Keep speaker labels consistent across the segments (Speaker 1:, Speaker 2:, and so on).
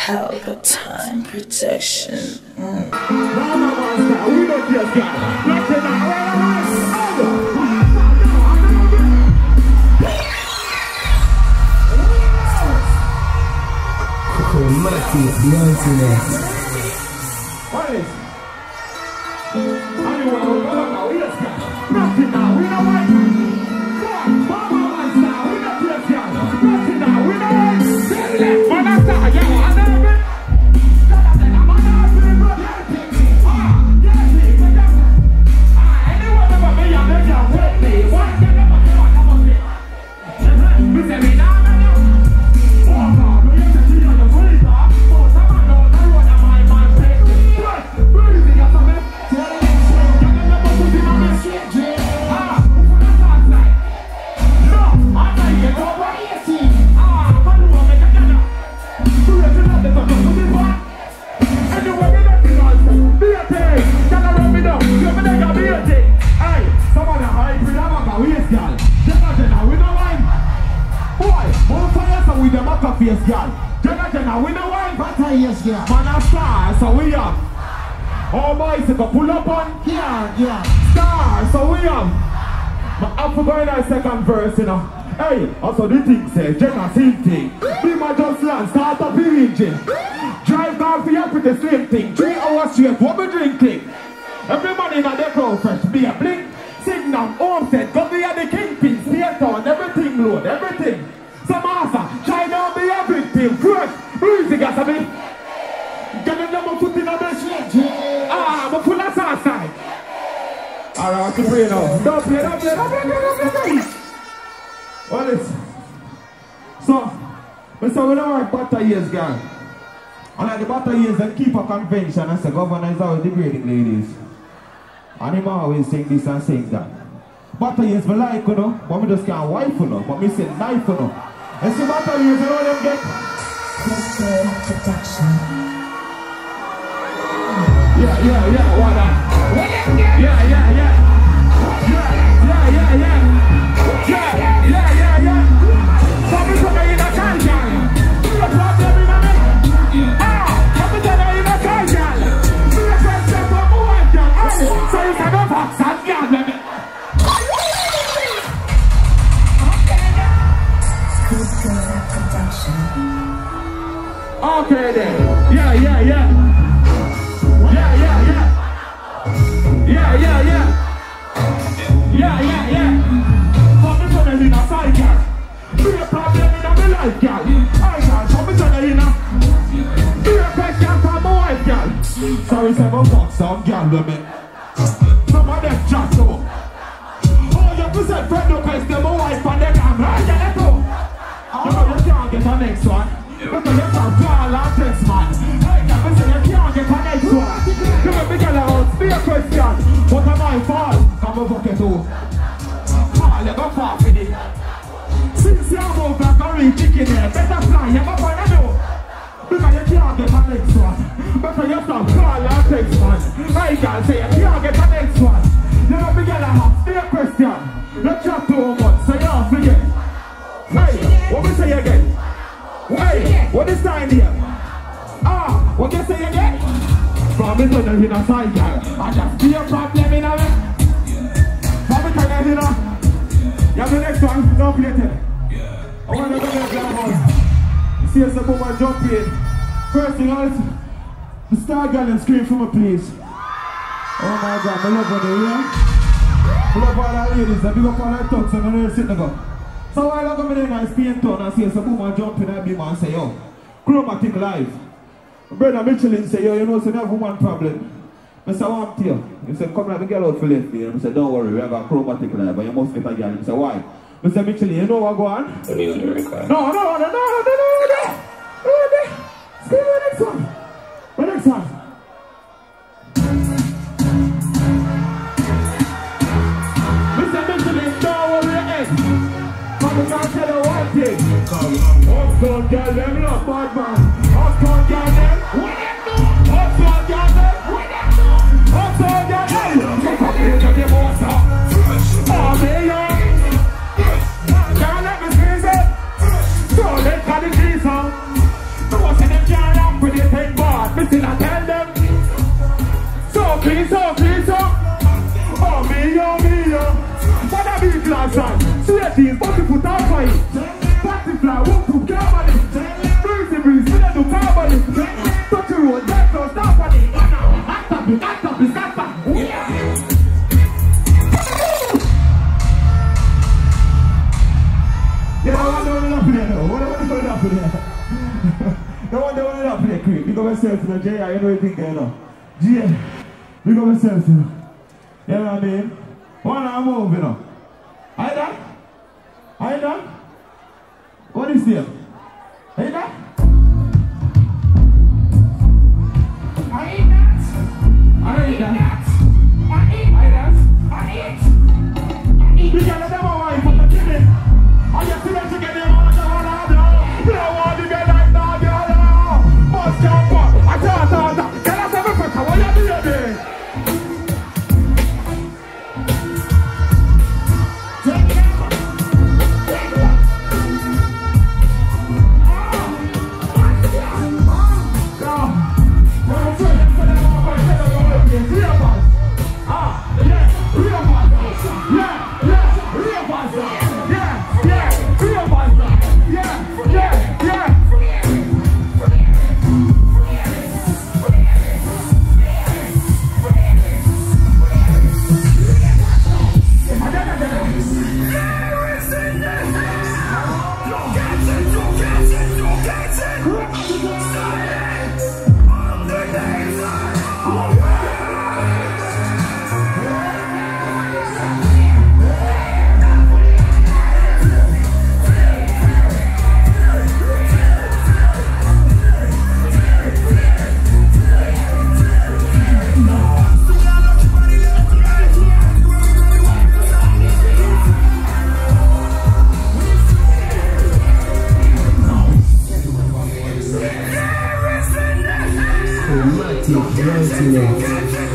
Speaker 1: Pelpa Time protection. Mm.
Speaker 2: Nothing. With a maca waist, girl. Jenna, Jenna, we no wine. Boy, on fire, so we the maca face, girl. Jenna, Jenna, we no wine.
Speaker 3: Mati, yes, yeah.
Speaker 2: Man a star, so we have. Oh boys, you go pull up on
Speaker 3: Yeah, yeah.
Speaker 2: star, so we have. But forgot in our second verse, you know. Hey, also the thing say, Jenna same thing. Be my just land, start up the engine. Drive down for you with the same thing. Three hours straight, what we drinking? Every man in the crowd fresh, be a blink. Signal, homestead, go be at the kingpin, spear town, everything load, everything. Some answer, try down be everything. Breezy gas a bit. Get the number foot in the bed. Ah, I'm full of side. Alright, what you play now? Don't play, don't play, don't play, don't play, don't play. Is? So, Mr. We don't work battle years, gang. And like the battle years, they keep a convention and say Govana is always degrading ladies. And him always saying this and saying that. Years me like, you know, but me just can't wife, you know, but me say knife, you know. And see battle years, you know them get? Yeah, yeah, yeah, what yeah, yeah. Yeah, side, girl. Be a problem in me life, girl. Girl, come to me in a. Be a question for my wife, girl. Sorry, my fuck some girl with me. Some of them chat so. Oh, you present friend who question my wife What you say again? Promise when you're in a side, girl. I just be a problem in a way. Promise when you're in a... You have the next one, play it. I want to go to the. See us a woman jump in. First thing else, the star girl and scream for me, please. Oh my God, I love when they hear. I love all the ladies, I big up all the thugs and they're sitting there. So while I come in there and Spain town and see some woman jump in and be man say, yo, chromatic live. Brother Michelin say, yo, you know, so never one problem. I say, what to you? He said, come like, get out for left me. And I said, don't worry, we have a chromatic live, but you must get a girl. He said, why? I said, Michelin, you know what go on?
Speaker 4: The music record.
Speaker 2: No, no, no, no, no, no, no, no. No, no. See the next one. The next one. Mr. Michelin, don't worry your head. Mama can't glass on. Sweat jeans, body put out for it. Party fly, walk to Germany. Breezy breeze, we don't do carbon. Touch the road, that's no stop on it. Act up, it, up, up. Yeah, I run it up in there though. What I want to run it up in there. No one run it up in quick. Big up yourself, you know, Jay, you know you think. Jay, big up yourself, you know. You know what I mean? One arm move, you know. Aye that? Aye that? What is here? Aye
Speaker 3: Chromatic Dirtiness.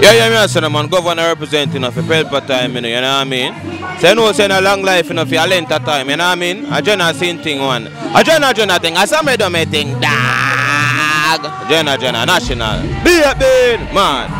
Speaker 4: Yeah, yeah, me say, man, Govana representing of a pelpa time, you know, you know what I mean? So you know, saying a long life, you know, for a length of time, you know what I mean? I join a same thing, one. I join a join a thing, I say me do me thing, dog. Join a join a national. Be a bin, man.